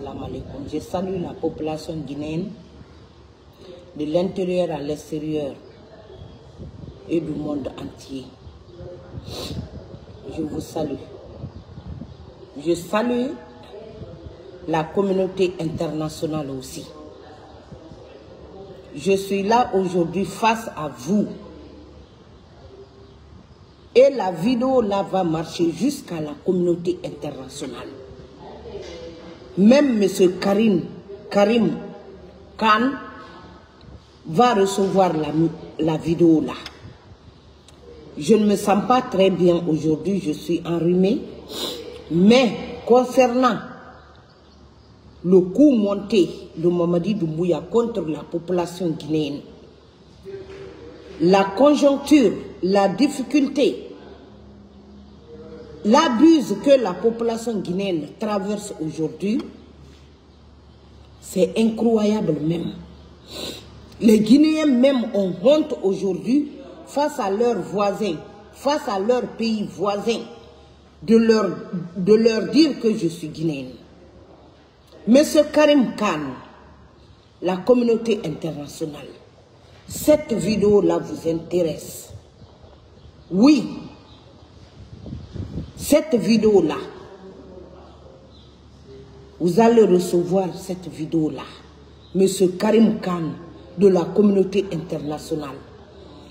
la je salue la population guinéenne de l'intérieur à l'extérieur et du monde entier. Je vous salue. Je salue la communauté internationale aussi. Je suis là aujourd'hui face à vous. Et la vidéo là va marcher jusqu'à la communauté internationale. Même M. Karim, Karim Khan va recevoir la, la vidéo là. Je ne me sens pas très bien aujourd'hui, je suis enrhumée. Mais concernant le coup monté de Mamadi Doumbouya contre la population guinéenne, la conjoncture, la difficulté, l'abuse que la population guinéenne traverse aujourd'hui, c'est incroyable même. Les Guinéens même ont honte aujourd'hui face à leurs voisins, face à leur pays voisin, de leur, de leur dire que je suis guinéenne. Monsieur Karim Khan, la communauté internationale, cette vidéo-là vous intéresse. Oui, cette vidéo-là, vous allez recevoir cette vidéo-là. Monsieur Karim Khan de la communauté internationale.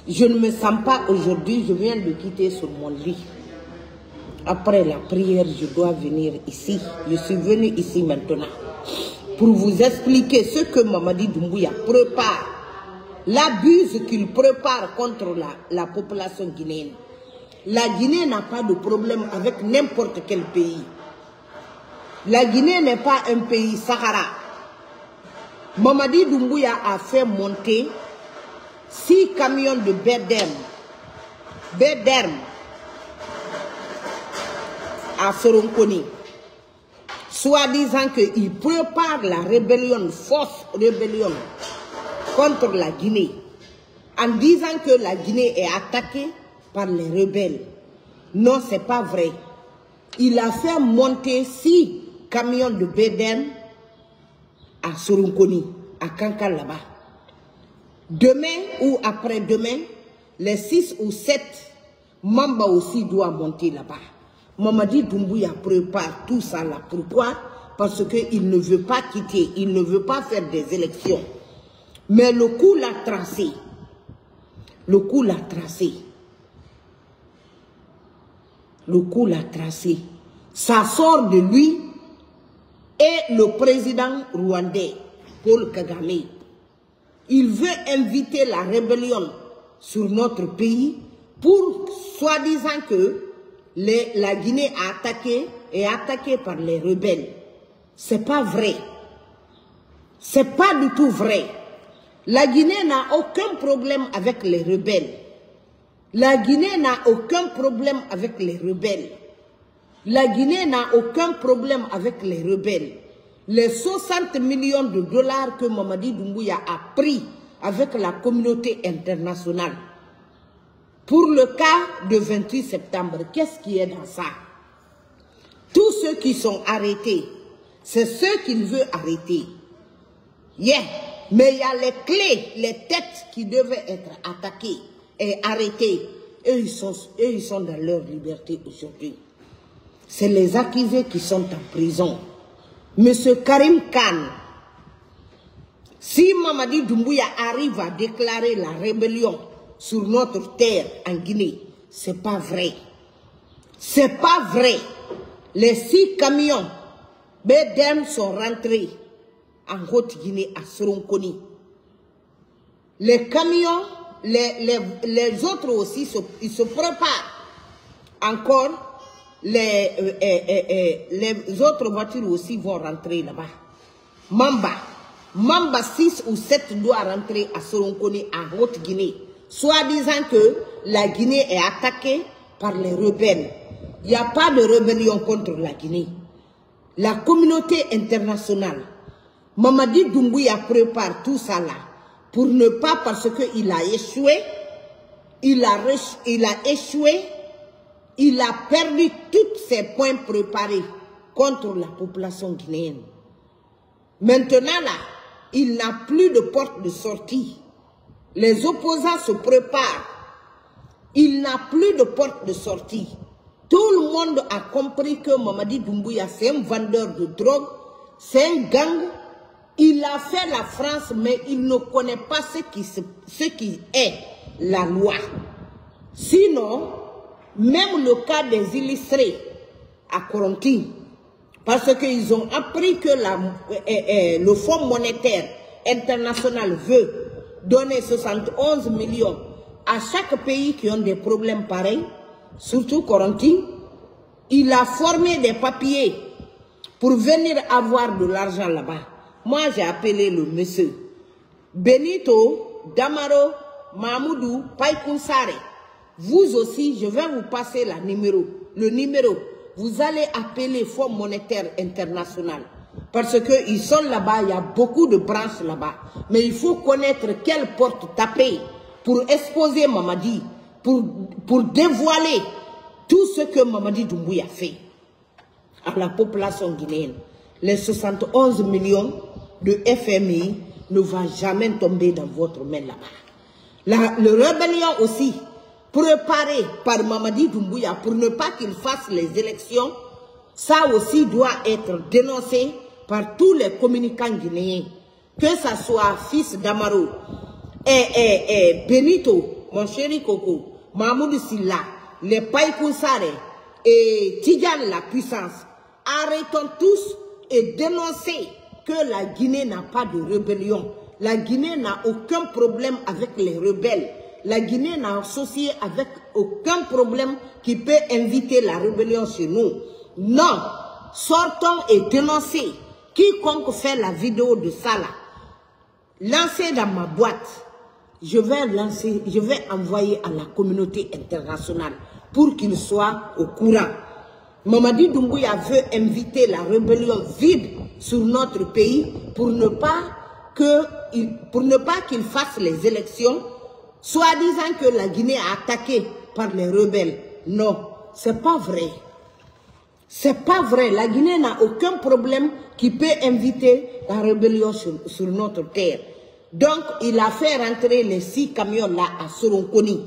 Je ne me sens pas aujourd'hui, je viens de quitter sur mon lit. Après la prière, je dois venir ici. Je suis venu ici maintenant pour vous expliquer ce que Mamadi Doumbouya prépare, l'abuse qu'il prépare contre la, la population guinéenne. La Guinée n'a pas de problème avec n'importe quel pays. La Guinée n'est pas un pays Sahara. Mamadi Doumbouya a fait monter six camions de Bederm, à Soronkoni soi-disant qu'il prépare la rébellion, force rébellion contre la Guinée, en disant que la Guinée est attaquée par les rebelles. Non, c'est pas vrai. Il a fait monter six camions de Bédem à Sorunkoni, à Kanka là-bas. Demain ou après-demain, les six ou sept Mamba aussi doivent monter là-bas. Mamadi Doumbouya prépare tout ça là. Pourquoi? Parce qu'il ne veut pas quitter, il ne veut pas faire des élections. Mais le coup l'a tracé. Le coup l'a tracé. Le coup l'a tracé. Ça sort de lui et le président rwandais, Paul Kagame. Il veut inviter la rébellion sur notre pays pour soi-disant que la Guinée a attaqué est attaquée par les rebelles. C'est pas vrai. C'est pas du tout vrai. La Guinée n'a aucun problème avec les rebelles. La Guinée n'a aucun problème avec les rebelles. La Guinée n'a aucun problème avec les rebelles. Les 60 millions de dollars que Mamadi Doumbouya a pris avec la communauté internationale pour le cas de 28 septembre, qu'est-ce qui est dans ça? Tous ceux qui sont arrêtés, c'est ceux qu'il veut arrêter. Yeah. Mais il y a les clés, les têtes qui devaient être attaquées et arrêtées. Eux, ils sont, ils sont dans leur liberté aujourd'hui. C'est les accusés qui sont en prison. Monsieur Karim Khan, si Mamadi Doumbouya arrive à déclarer la rébellion sur notre terre en Guinée. C'est pas vrai. C'est pas vrai. Les six camions BDM sont rentrés en Haute-Guinée à Soronkoni. Les camions, les, les, les autres aussi, ils se préparent. Encore, les, euh, euh, euh, les autres voitures aussi vont rentrer là-bas. Mamba. Mamba 6 ou 7 doit rentrer à Soronkoni en Haute-Guinée soi-disant que la Guinée est attaquée par les rebelles. Il n'y a pas de rébellion contre la Guinée. La communauté internationale, Mamadi Doumbouya prépare tout ça là, pour ne pas, parce qu'il a échoué, il a, échoué, il a perdu tous ses points préparés contre la population guinéenne. Maintenant là, il n'a plus de porte de sortie. Les opposants se préparent. Il n'a plus de porte de sortie. Tout le monde a compris que Mamadi Doumbouya, c'est un vendeur de drogue, c'est un gang. Il a fait la France, mais il ne connaît pas ce qui, est la loi. Sinon, même le cas des illustrés à Corontin, parce qu'ils ont appris que eh, eh, le Fonds monétaire international veut donner 71 millions à chaque pays qui ont des problèmes pareils, surtout Corentin, il a formé des papiers pour venir avoir de l'argent là-bas. Moi, j'ai appelé le monsieur Benito, Damaro, Mahmoudou, Paikunsare. Vous aussi, je vais vous passer la numéro, le numéro. Vous allez appeler Fonds monétaire international. Parce qu'ils sont là-bas, il y a beaucoup de branches là-bas. Mais il faut connaître quelle porte taper pour exposer Mamadi, pour, pour dévoiler tout ce que Mamadi Doumbouya a fait à la population guinéenne. Les 71 millions de FMI ne vont jamais tomber dans votre main là-bas. le rébellion aussi, préparé par Mamadi Doumbouya pour ne pas qu'il fasse les élections, ça aussi doit être dénoncé par tous les communicants guinéens, que ce soit fils d'Amaro, et, et, et, Benito, mon chéri Coco, Mahmoud Silla, les Païkoussare et Tidjan la puissance. Arrêtons tous et dénoncez que la Guinée n'a pas de rébellion. La Guinée n'a aucun problème avec les rebelles. La Guinée n'a associé avec aucun problème qui peut inviter la rébellion chez nous. Non, sortons et dénoncez. Quiconque fait la vidéo de ça là, lancez dans ma boîte. Je vais lancer, je vais envoyer à la communauté internationale pour qu'il soit au courant. Mamadi Doumbouya veut inviter la rébellion vide sur notre pays pour ne pas que, pour ne pas qu'il fasse les élections, soit disant que la Guinée a attaqué par les rebelles. Non, c'est pas vrai. C'est pas vrai. La Guinée n'a aucun problème qui peut inviter la rébellion sur, sur, notre terre. Donc, il a fait rentrer les six camions là à Soronkoni.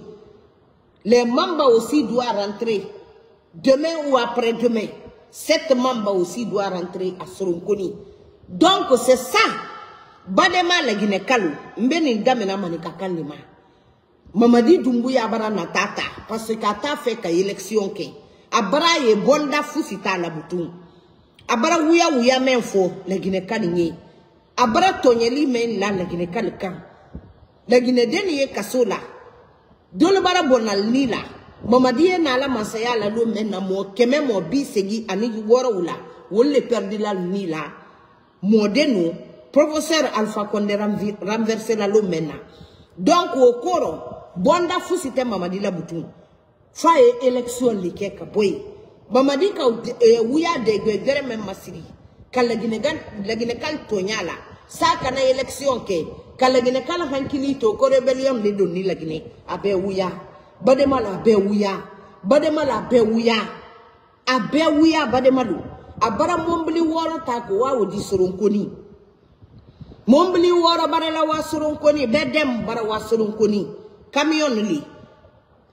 Les Mamba aussi doivent rentrer demain ou après-demain. Cette membre aussi doit rentrer à Soronkoni. Donc, c'est ça. Badema la Guinée-Kalou. Mbeni damena manikakalima. Mamadi Dumbuya abara natata. Parce qu'ata fait ka élection ke. Abara ye bonda fusita la bouton. Abara wuya wuya men fo la Guinée-Kalini. Abara tonyeli men la la Guinée-Kalkan. La Guinée-Deni ye kasola. Dolobara bonalni la. Mamadi ye na la masaya la lo men na mo keme mo bi segi ani woro wula wolle perdi la ni la. Mo denu professeur alpha condé renversé la lo men na. Donc au koro bonda fusi te mamadi la butu fa ye élection le kɛ ka bɔ yen mamadi ka wuya dɛgɛ gɛrɛ mɛ masiri. Ka laginɛkali tɔnya la. Sa kana élection kɛ. Ka laginɛkali hankili to ko rebellion de don ni laginɛ a bɛɛ wuya badema la be wuya. Badema la be wuya. A bɛɛ wuya badema don a bara mɔbili wɔɔrɔ ta ko wa o di soronkoni. Mɔbili wɔɔrɔ bara la wa soronkoni. Bɛɛ dɛm bara wa soronkoni. Camion le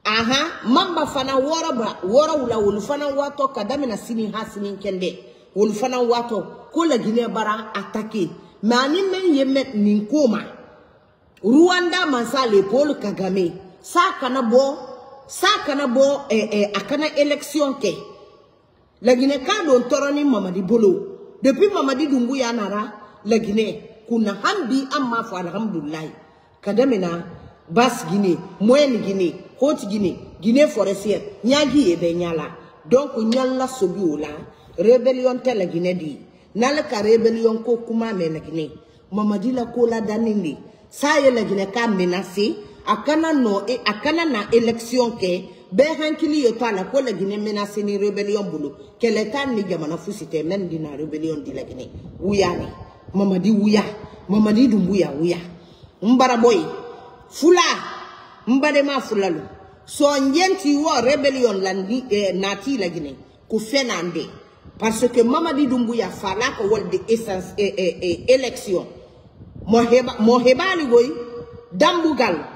aha. Mamba fana wɔɔrɔ ba wɔɔrɔ wula wolu fana waatɔ ka na sini ha sini kɛndɛ wolu fana waatɔ ko laginɛ bara atake. Mɛ ani mɛn ye mɛ nin ko masa le paul kagame sa kana bɔ sa kana bɔ ɛɛ ɛɛ a kana élection kɛ. Laginɛ ka don tɔɔrɔ ni mamadi bolo. Depuis mamadi dunbuya nara laginɛ kunna han bi an m'a fɔ alihamudulilayi ka damina bas guinée moyenne guinée haute guinée guinée forestière ɲagi ye bɛ ɲala. Donc ɲala sobi o la rébellion tɛ la guinée di. N'ale ka rébellion ko kuma mɛ la guinée mamadi la ko la danni de sa ye la guinée ka menacé a kana nɔ e a kana na election kɛ bɛɛ hankili ye to a la ko laginɛ mɛna se ni rebellion bolo kɛlɛ t'a ni jamana fosi tɛ mɛ di na rebellion di laginɛ wuya ne mamadi wuya. Mamadi dun buya wuya n barabɔ ye fula. N badema fula lo sɔnjɛnti wɔ rebellion la ni ɛ nati laginɛ ko fɛn n'an dɛ parce que mamadi dun buya fa ka wali de essence e, e, e, ɛ ɛ election mɔhɛba mɔhɛba ali dambugal.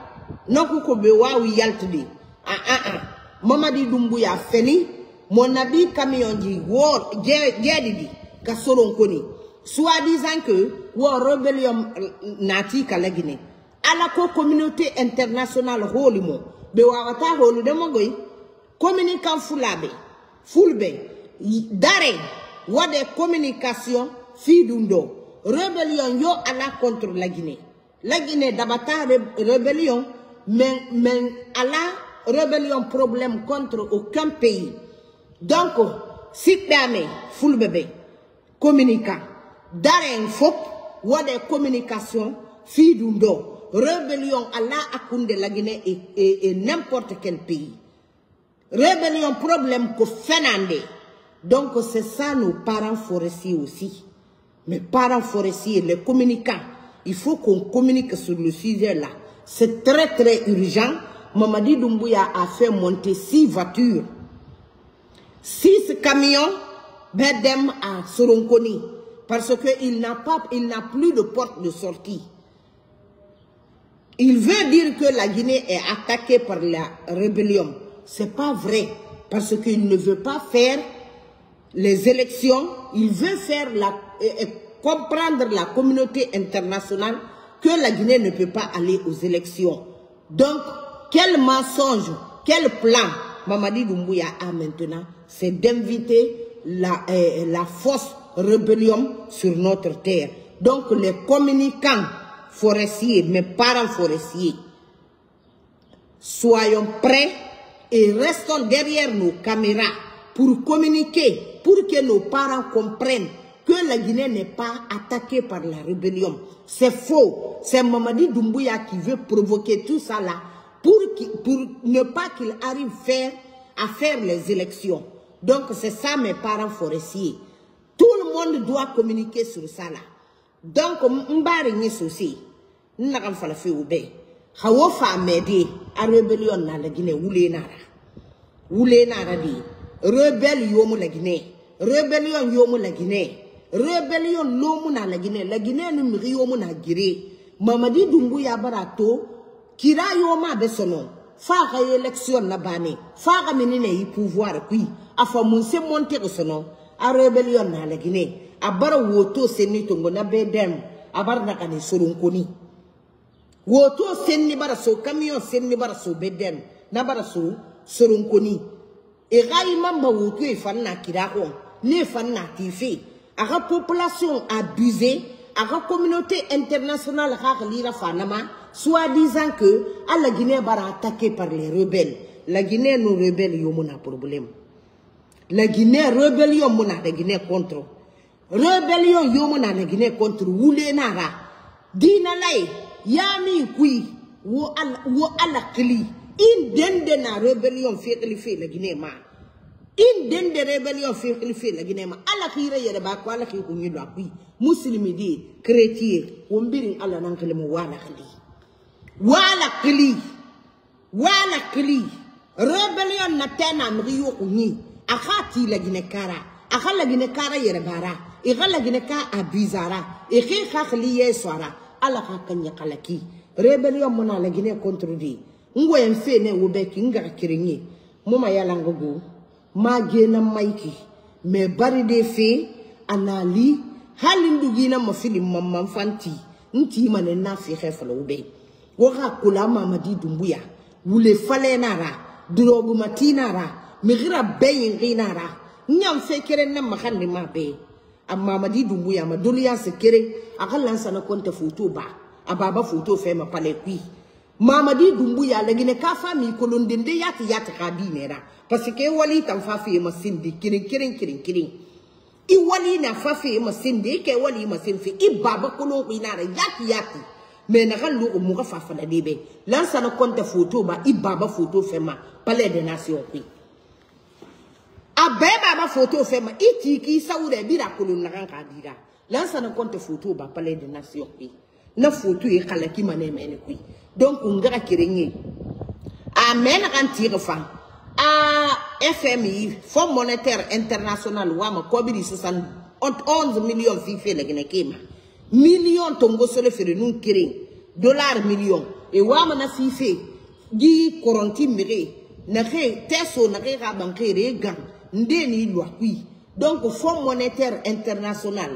Nankou koube waw yal tude. A, a, a. Mamadi dumbu ya feni. Monadi kamyonji wor, jedidi. Ka soron koni. Swa dizan ke, wor rebelyon nati kalagine. Alako kominote internasyonal holi mo. Be wawata holi demo goy. Kominikan fulabe. Fulbe. Dare. Wade kominikasyon fi dundo. Rebelyon yo ala kontre lagine. Lagine dabata re, rebelyon. Mais mais ala rébellion problème contre aucun pays donc sitdame fulbebe communicant dare fop wade communication fidundo rébellion Allah akunde la Guinée et n'importe quel pays. Rébellion, problème que Fernandé. Donc c'est ça nos parents forestiers aussi. Mes parents forestiers, les communicants, il faut qu'on communique sur le sujet là. C'est très très urgent. Mamadi Doumbouya a fait monter six voitures. Six camions, bedem à Soronkoni. Parce qu'il n'a plus de porte de sortie. Il veut dire que la Guinée est attaquée par la rébellion. C'est pas vrai. Parce qu'il ne veut pas faire les élections. Il veut faire la, comprendre la communauté internationale que la Guinée ne peut pas aller aux élections. Donc, quel mensonge, quel plan Mamadi Doumbouya a maintenant, c'est d'inviter la, euh, la fausse rébellion sur notre terre. Donc, les communicants forestiers, mes parents forestiers, soyons prêts et restons derrière nos caméras pour communiquer, pour que nos parents comprennent que la Guinée n'est pas attaquée par la rébellion. C'est faux. C'est Mamadi Doumbouya qui veut provoquer tout ça là pour, pour ne pas qu'il arrive à faire les élections. Donc c'est ça mes parents forestiers. Tout le monde doit communiquer sur ça là. Donc, mbari ni sosi. Nakam fala fi ube. Hawo mede. A rebellion na la Guinée. Wule nara. Wule nara di. Rebel yomu la Guinée. Rebellion yomu la Guinée. rebellion lomu na lagine lagine ni miri yomu na gire mamadi dungu ya bara to kira yoma be sono fa ga election na bane fa ga menene yi pouvoir kui afa mun se monter sono a rebellion na lagine a bara woto senni tongo na be dem a bara na kani surun koni woto senni bara so camion senni bara so be dem na bara so surun koni e ga imam ba woto e fanna kira ko ne fanna tifi. Aga population abusée aga communauté internationale aga lira fanama soit disant que la Guinée bara attaqué par les rebelles. La Guinée nos rebelles yo mona problème. La Guinée rébellion mona la Guinée contre. Rébellion yomo na Guinée contre. Wule nara. Dina lay yami kui wo ala wo ala kli in dende na rébellion fekli fe la Guinée ma indenderebali yo fehli fela ginema ala kire yere ba ko ala ki kunyi do akui muslimi di kretiye wombirin ala nan kelmo wala kli. Wala kli. Wala kli. Rebellion na tena mri yo kunyi akati la ginekara akala ginekara yere bara. Igala gineka abizara. Ikhi khakhli yesara ala ka kanya kalaki rebellion mona la gine contre di. Ngwe mfene wobeki ngara kirinyi moma yalangogo ngogo ma gena maiki. Me bari de fe anali halindu gina ma filim mamman fanti nti mane na fi khefalo wo be wo ka kula mamadi dumbuya. Wule fale nara durogu matina ra migira bayin ginara nyam fe kere na makandi ma be. Amma madi dumbuya ma duniya se kere akalla sana konta foto ba. Ababa foto fe ma pale kui mamadi dumbuya lagine ka fa mi kolonde de yati yati ka dinera parce que wali tan fa fi ma sindi kirin kirin kirin kirin. I wali na fa fi ma sindi ke wali ma sin i baba kolon ku inara yati yati me na kan lu mu ka fa fa debe lan sana konta foto ba i baba foto fe ma pale de nation kui a bɛɛ b'a ba photo fɛ ma i ti k'i sago dɛ i b'i da kolon na kan k'a dira lansana kɔnte photo ba palais de nation koyi na photo ye kalaki ma ne mɛne koyi donc n gara kere nye a a mena kan tire fa a FMI Fonds monétaire international wama kobiri sisan 11 millions fi fe lagine kema million tongo sele fere nun kere dollar million e wama na fi fe gi koronti mire na ke teso na ke ga banque re gan ndeni lwa kui donc Fonds monétaire international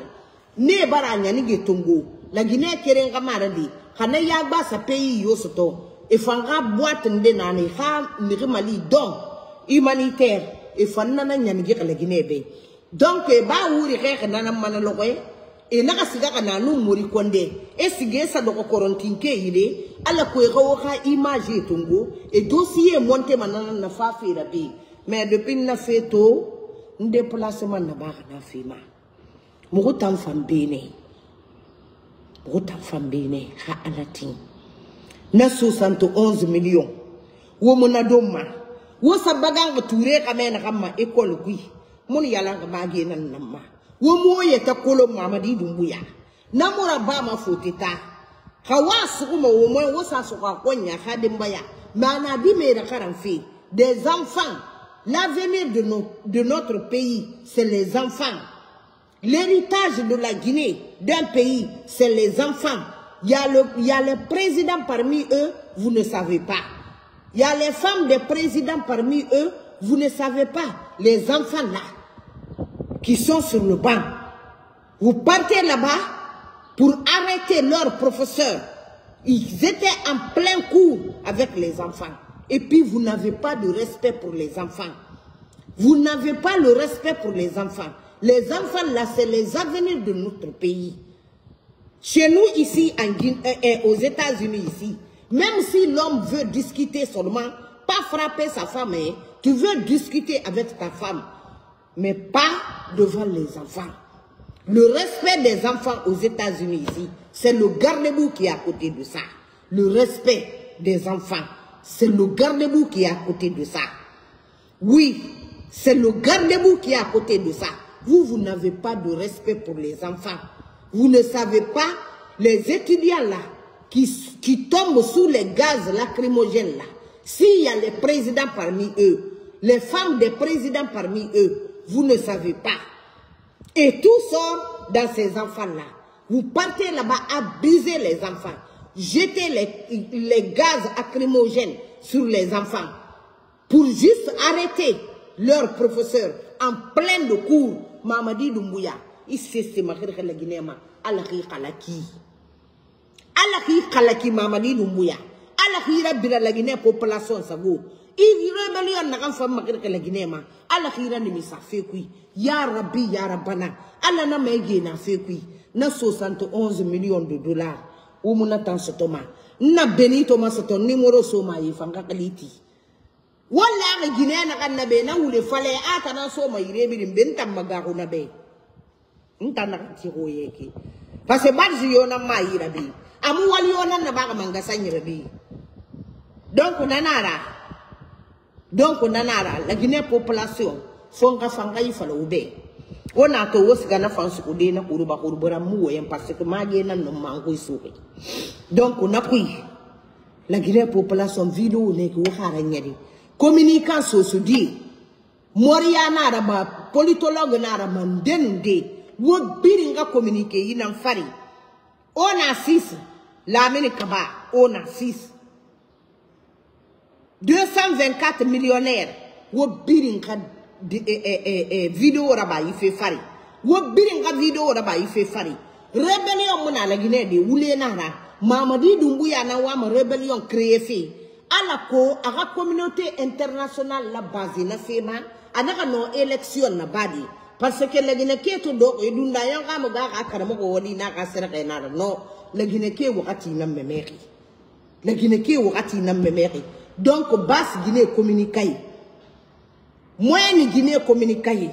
ne bara nyani ge tongo lagine kere ngamara di kana ya gba sa pays yo soto e fanga boîte nde mali don humanitaire e fanna na ge kala ginebe donc e ba wuri xe nana mana lokoy e naga siga kana nu muri konde e sige sa do korontinke yile ala e ko ha image e tongo e dossier monté manana na fa fera bi mais depuis na feto déplacement na ba fima mugu tan fan fan bene ha alatin na 71 millions wo muna domma. Wo sabaga ga ture gui mun yala ga nan wo moye ta kolo mamadi dumbuya. Namura ba ma fotita hawa suguma wo mo wo sa su ka konya hadin baya mana bi me da des enfants. L'avenir de, de notre pays c'est les enfants l'héritage de la Guinée d'un pays c'est les enfants il y, a les présidents parmi eux, vous ne savez pas. Il y a les femmes des présidents parmi eux, vous ne savez pas. Les enfants là, qui sont sur le banc. Vous partez là-bas pour arrêter leurs professeurs. Ils étaient en plein cours avec les enfants. Et puis vous n'avez pas de respect pour les enfants. Vous n'avez pas le respect pour les enfants. Les enfants là, c'est les avenirs de notre pays. Chez nous, ici, en Guinée, euh, aux États-Unis, ici, même si l'homme veut discuter seulement, pas frapper sa femme, hein, tu veux discuter avec ta femme, mais pas devant les enfants. Le respect des enfants aux États-Unis, ici, c'est le garde-boue qui est à côté de ça. Le respect des enfants, c'est le garde-boue qui est à côté de ça. Oui, c'est le garde-boue qui est à côté de ça. Vous, vous n'avez pas de respect pour les enfants. Vous ne savez pas, les étudiants là, qui, tombent sous les gaz lacrymogènes là, s'il y a les présidents parmi eux, les femmes des présidents parmi eux, vous ne savez pas. Et tout sort dans ces enfants-là. Vous partez là-bas, abuser les enfants, jeter les, les gaz lacrymogènes sur les enfants, pour juste arrêter leurs professeurs en plein de cours. mamadi dumbuya i sesema xerxe laginema ala xi xalaki ala xi xalaki mamadi dumbuya ala xira bira lagine population sago i remelu ya naxan fan maxerxe laginema ala xira nimisa fe kui ya rabbi ya rabbana ala na mae gena fe kui na 71 million de dollar wumuna tan sotoma na benito ma soto nimoro soma ye fanka xaliti walla ga gine na kan na be na wule fale ata na so ma yirebi bentam magago na be. Ntana ti ko yeke parce que badji yo na ma yira bi amu wali yo na na ba manga sanyira bi donc nanara donc nanara la Guinée population fonga fanga yi fala ube. Wona to wosga na fansu ko de na kuruba kurubara mu yen parce que mage nan no mango isuke donc na kui. La Guinée population vidéo ne ko xara nyadi communication su di moriya na da politologue na da mandenu de wo birin ga communique yinan fari ona six lamini kaba ona six 224 millionnaire wo birin ka eh, eh, eh, video raba yi fe fari. Wo birin ka video raba yi fe fari. Rebellion muna lagine de wule na ra mamadi dumbuya na wa ma rebellion créer fe. ala ko a ka communauté internationale la basé na sema a na ka nɔn élection na ba de parce que laginɛ keto dɔ o ye dunda yan ka mɔgɔ a ka karamɔgɔ wali n'a ka sɛrɛkɛ n'a la nɔ laginɛ ke wagati na mɛmɛri laginɛ ke wagati na mɛmɛri donc bas guinée communica ye moyenne guinée communica ye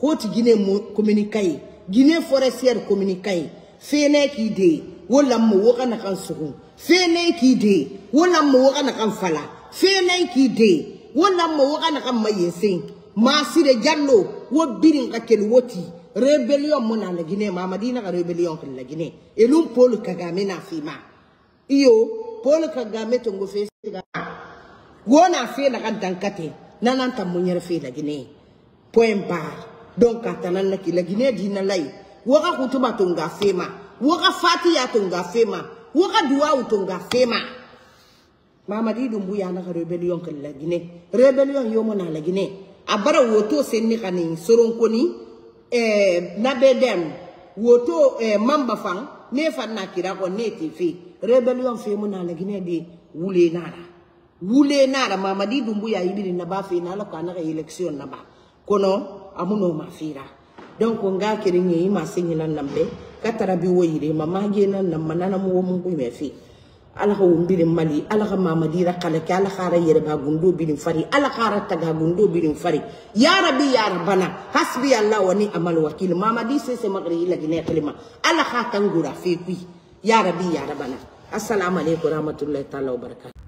haute guinée communica ye guinée forestière communica ye fenɛ k'i de ye wo lammo wo kana kan sugun fene k'i de. Wo lammo wo kana kan fala fene k'i de. Wo lammo wo kana kan mayensen masire jallo wo birin ka keli woti rebellion mo na lagine mamadina ka rebellion ka lagine elum paul kagame na fima iyo paul kagame tongo fesiga wo na fe na kan dankate. Nanan tammo nyere fe lagine point bar donc atanan na ki lagine dinalai wo ka kutuba tonga fema waka fatiya to nga fema. Waka duwa to nga fema. Mamadi dum bu yana ka rebellion kan la gine rebellion yomo na la gine abara woto senni kani soron koni eh nabedem woto eh, mamba fang ne fan na kira ko ne ti fi. Rebellion fe mo na la gine di wule nara wule nara mamadi dum bu ya yibiri na ba fe na la kana ka election na ba. Kono amuno mafira donc nga kirin yi ma sinyilan nambe katara bi woyire mama gena nam manana mo mun ko me fi ala ka wumbirin mali ala ka mamadira kala ke ala kara yere ba gundo birin fari ala kara taga gundo birin fari ya rabbi ya rabbana hasbi allah wa ni amal wakil mamadi se se magri ila gine kalima ala ka tangura fi kui ya rabbi ya rabbana assalamu alaikum warahmatullahi ta'ala wa barakatuh